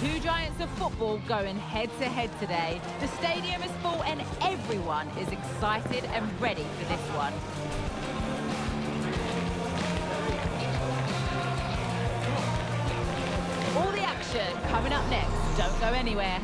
Two giants of football going head-to-head today. The stadium is full and everyone is excited and ready for this one. All the action coming up next. Don't go anywhere.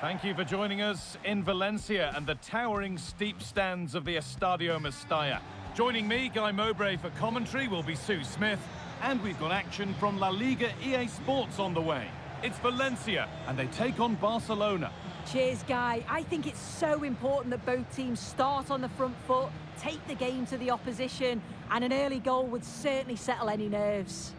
Thank you for joining us in Valencia and the towering steep stands of the Estadio Mestalla. Joining me, Guy Mowbray for commentary, will be Sue Smith. And we've got action from La Liga EA Sports on the way. It's Valencia, and they take on Barcelona. Cheers, Guy. I think it's so important that both teams start on the front foot, take the game to the opposition, and an early goal would certainly settle any nerves.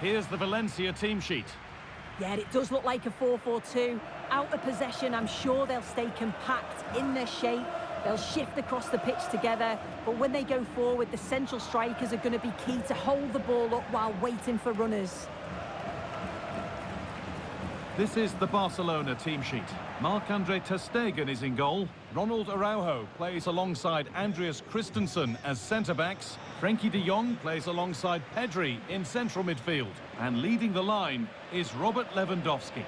Here's the Valencia team sheet. Yeah, it does look like a 4-4-2. Out of possession, I'm sure they'll stay compact in their shape. They'll shift across the pitch together, but when they go forward, the central strikers are going to be key to hold the ball up while waiting for runners. This is the Barcelona team sheet. Marc-Andre Ter Stegen is in goal. Ronald Araujo plays alongside Andreas Christensen as centre-backs. Frenkie de Jong plays alongside Pedri in central midfield. And leading the line is Robert Lewandowski.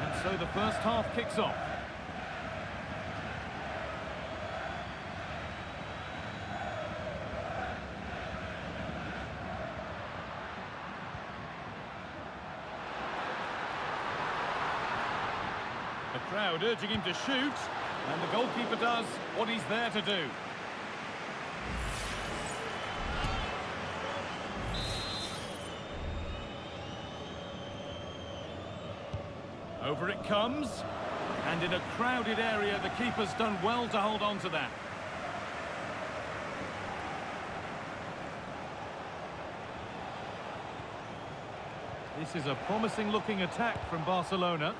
And so the first half kicks off. The crowd urging him to shoot, and the goalkeeper does what he's there to do. Over it comes. And in a crowded area, the keeper's done well to hold on to that. This is a promising looking attack from Barcelona.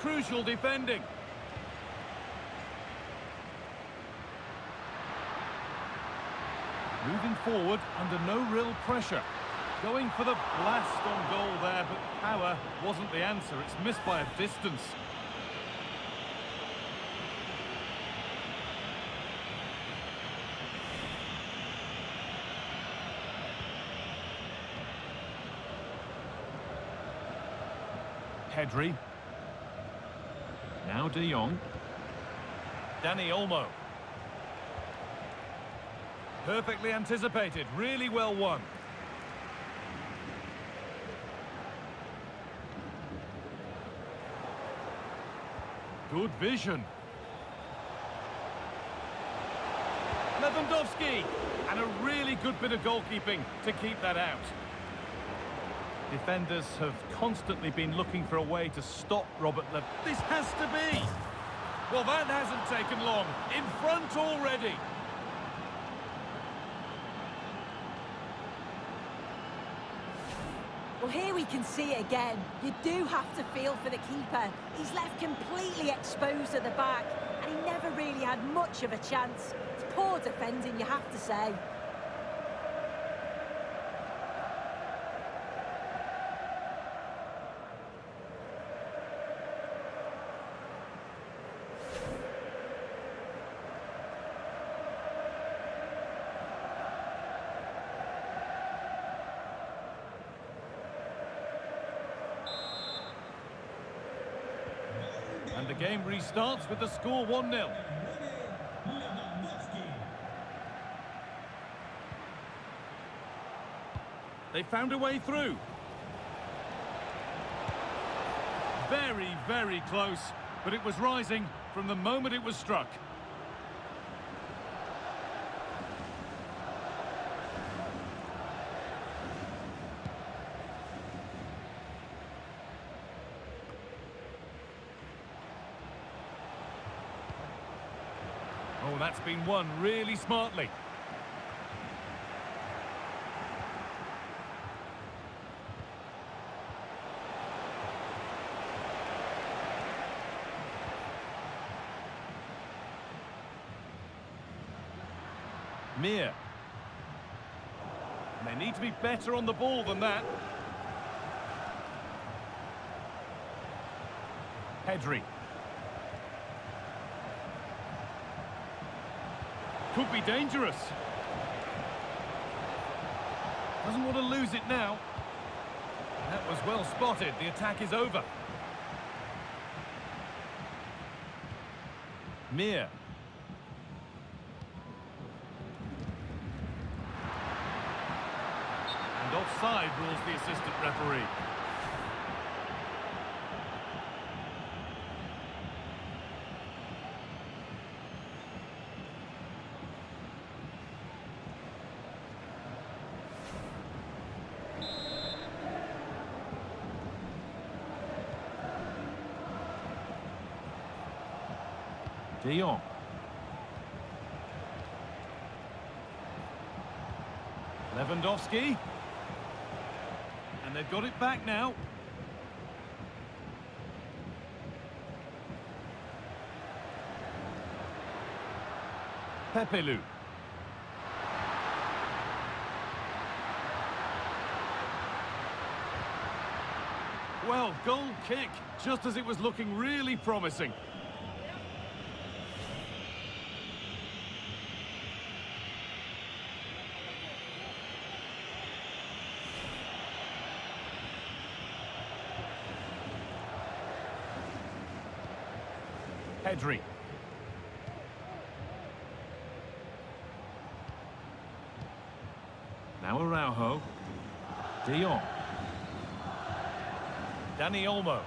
Crucial defending. Moving forward under no real pressure. Going for the blast on goal there, but power wasn't the answer. It's missed by a distance. Pedri. Now De Jong. Dani Olmo. Perfectly anticipated, really well won. Good vision. Lewandowski! And a really good bit of goalkeeping to keep that out. Defenders have constantly been looking for a way to stop Robert Lev. This has to be! Well, that hasn't taken long. In front already. Well, here we can see it again. You do have to feel for the keeper. He's left completely exposed at the back, and he never really had much of a chance. It's poor defending, you have to say. Game restarts with the score 1-0. They found a way through. Very, very close, but it was rising from the moment it was struck. Oh, that's been won really smartly. Mir. They need to be better on the ball than that. Pedri. Could be dangerous. Doesn't want to lose it now. That was well spotted. The attack is over. Mir. And offside rules the assistant referee. De Jong. Lewandowski. And they've got it back now. Pepelu. Well, goal kick, just as it was looking really promising. Pedri. Now Araujo. De Jong. Dani Olmo.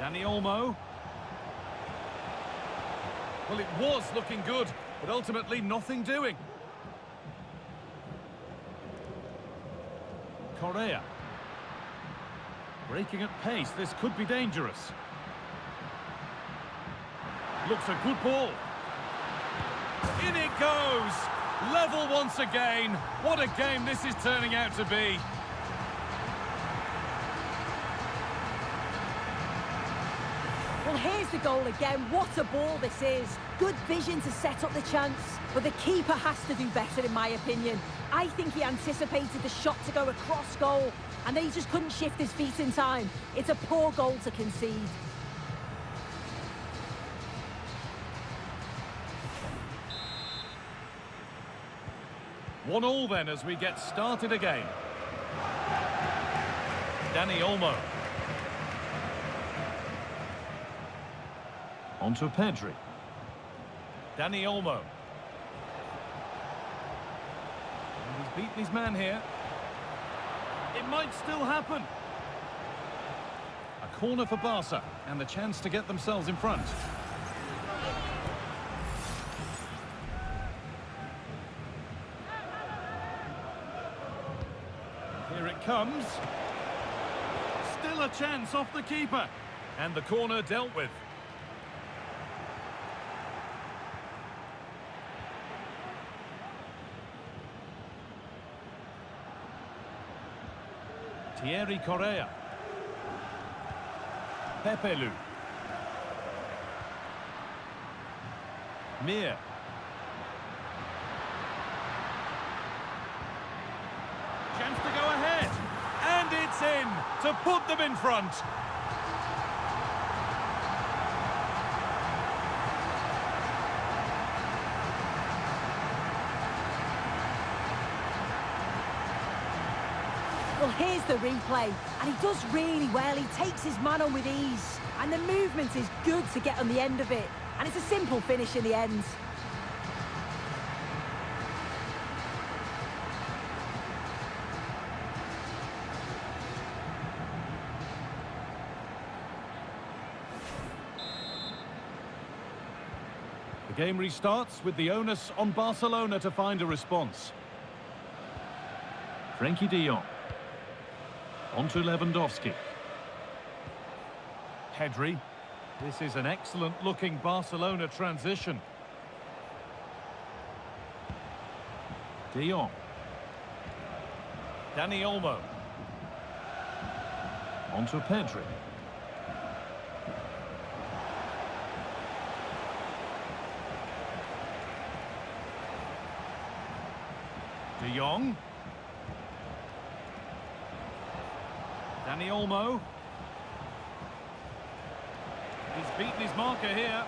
Dani Olmo. Well, it was looking good, but ultimately nothing doing. Correia. Breaking at pace, this could be dangerous. Looks a good ball. In it goes! Level once again. What a game this is turning out to be. Well, here's the goal again. What a ball this is. Good vision to set up the chance. But the keeper has to do better, in my opinion. I think he anticipated the shot to go across goal, and he just couldn't shift his feet in time. It's a poor goal to concede. One all then as we get started again. Dani Olmo. On to Pedri. Dani Olmo. And he's beaten his man here. It might still happen. A corner for Barca and the chance to get themselves in front. Here it comes. Still a chance off the keeper. And the corner dealt with. Thierry Correia. Pepelu. Mir. Chance to go ahead. And it's in to put them in front. Well, here's the replay, and he does really well. He takes his man on with ease. And the movement is good to get on the end of it. And it's a simple finish in the end. Game restarts with the onus on Barcelona to find a response. Frenkie de Jong. On to Lewandowski. Pedri. This is an excellent-looking Barcelona transition. De Jong. Dani Olmo. On to Pedri. De Jong. Dani Olmo. He's beaten his marker here.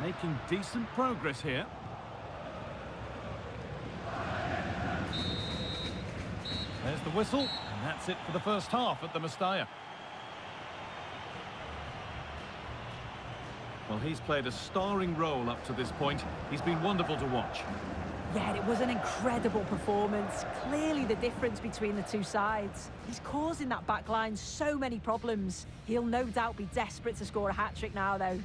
Making decent progress here. There's the whistle, and that's it for the first half at the Mestalla. Well, he's played a starring role up to this point. He's been wonderful to watch. Yeah, it was an incredible performance. Clearly the difference between the two sides. He's causing that back line so many problems. He'll no doubt be desperate to score a hat-trick now, though.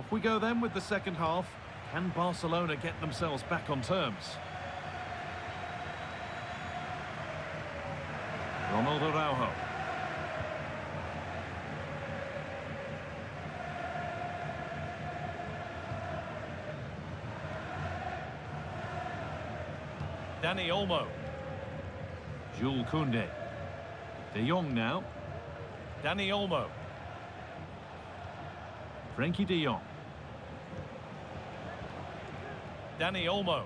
Off we go then with the second half. Can Barcelona get themselves back on terms? Ronald Araujo. Dani Olmo. Jules Koundé. De Jong now. Dani Olmo. Frenkie de Jong. Dani Olmo.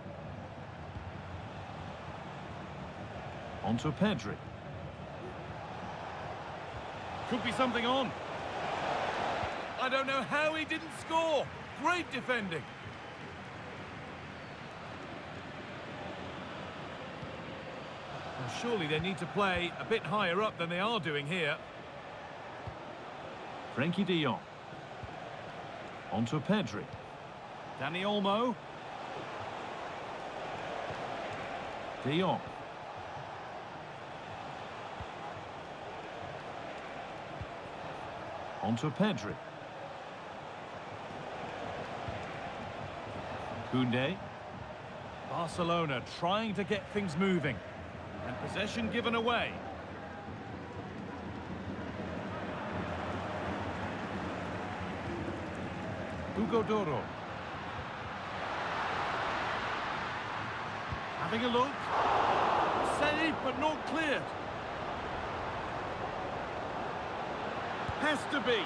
On to Pedri. Could be something on. I don't know how he didn't score. Great defending. Well, surely they need to play a bit higher up than they are doing here. Frenkie de Jong. On to Pedri. Dani Olmo. De Jong. On to Pedri. Koundé. Barcelona trying to get things moving. And possession given away. Hugo Duro. Having a look. Save, but not cleared. Has to be.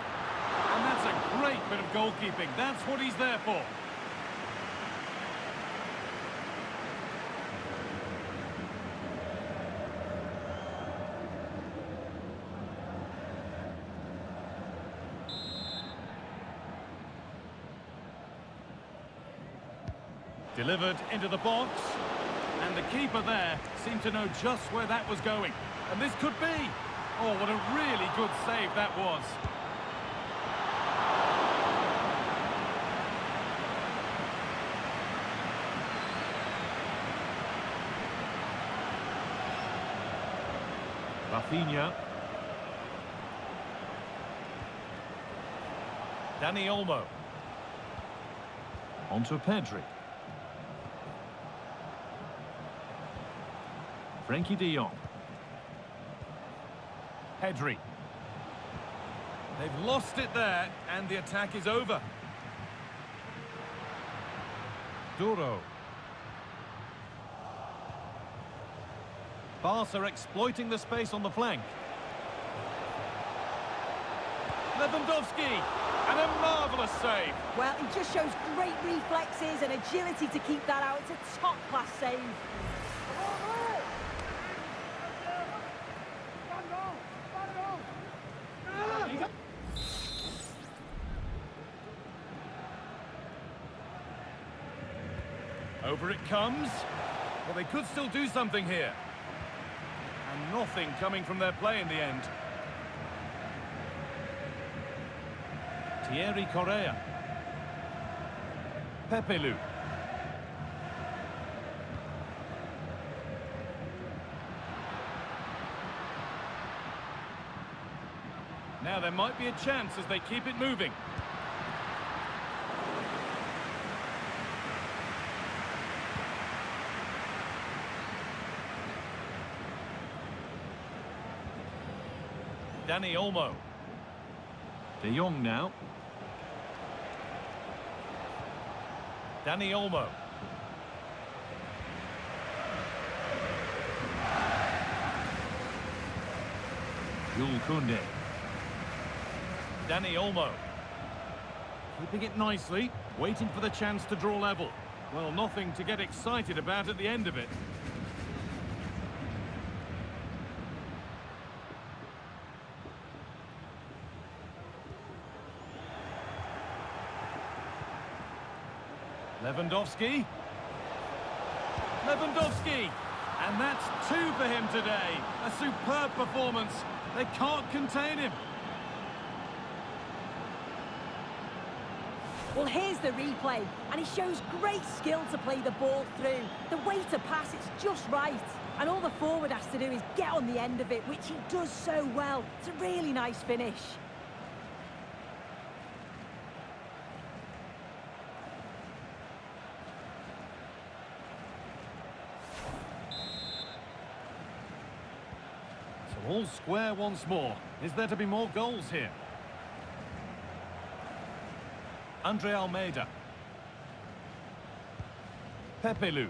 And that's a great bit of goalkeeping. That's what he's there for. Delivered into the box. And the keeper there seemed to know just where that was going. And this could be. Oh, what a really good save that was. Rafinha. Dani Olmo. On to Pedri. Frenkie de Jong. Pedri. They've lost it there, and the attack is over. Duro. Barca exploiting the space on the flank. Lewandowski. And a marvellous save. Well, he just shows great reflexes and agility to keep that out. It's a top-class save. Over it comes. Well, they could still do something here. And nothing coming from their play in the end. Thierry Correia. Pepelu. Now there might be a chance as they keep it moving. Dani Olmo. De Jong now. Dani Olmo. Jules Koundé. Dani Olmo. Keeping it nicely, waiting for the chance to draw level. Well, nothing to get excited about at the end of it. Lewandowski. Lewandowski. And that's two for him today. A superb performance. They can't contain him. Well, here's the replay, and he shows great skill to play the ball through. The way to pass, it's just right. And all the forward has to do is get on the end of it, which he does so well. It's a really nice finish. All square once more. Is there to be more goals here? Andre Almeida. Pepelu.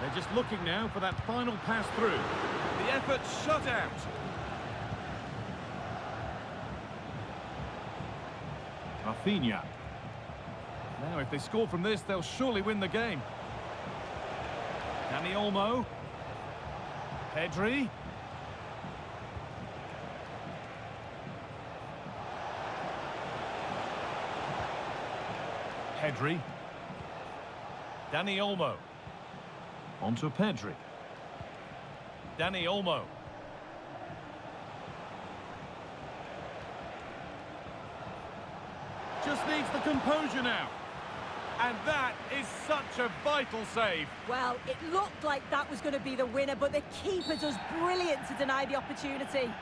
They're just looking now for that final pass through. The effort shut out. Rafinha. Now, if they score from this, they'll surely win the game. Dani Olmo. Pedri. Pedri. Dani Olmo. Onto Pedri. Dani Olmo. Just needs the composure now. And that is such a vital save. Well, it looked like that was going to be the winner, but the keeper does brilliant to deny the opportunity.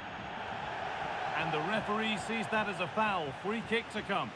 And the referee sees that as a foul. Free kick to come.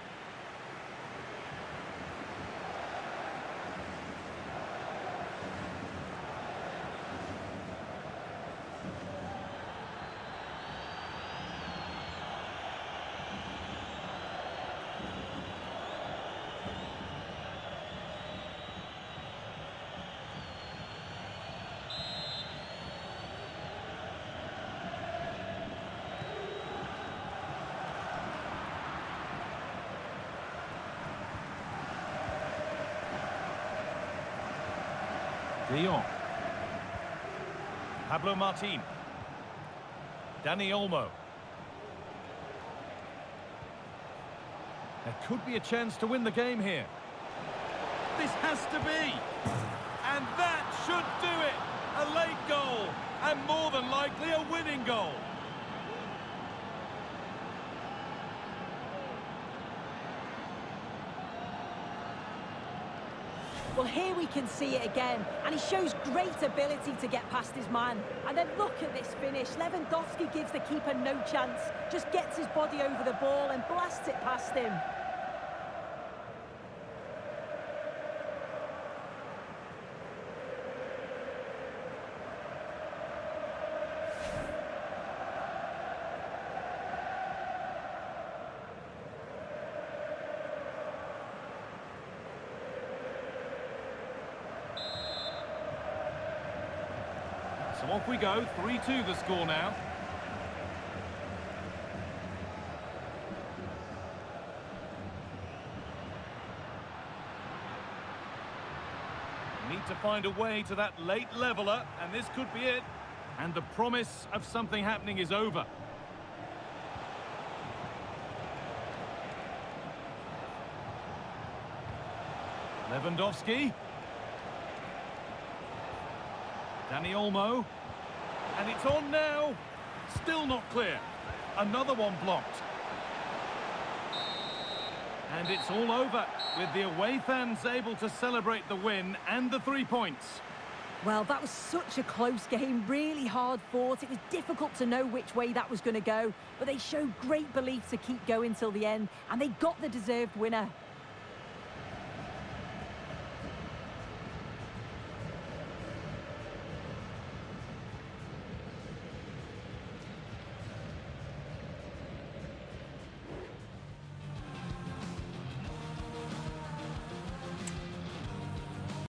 De. Pablo Martin. Dani Olmo. There could be a chance to win the game here. This has to be. And that should do it. A late goal. And more than likely a winning goal. Well, here we can see it again, and he shows great ability to get past his man. And then look at this finish. Lewandowski gives the keeper no chance, just gets his body over the ball and blasts it past him. Off we go, 3-2 the score now. Need to find a way to that late leveller, and this could be it. And the promise of something happening is over. Lewandowski. Dani Olmo. And it's on now. Still not clear. Another one blocked. And it's all over, with the away fans able to celebrate the win and the three points. Well, that was such a close game, really hard fought. It was difficult to know which way that was going to go, but they showed great belief to keep going till the end, and they got the deserved winner.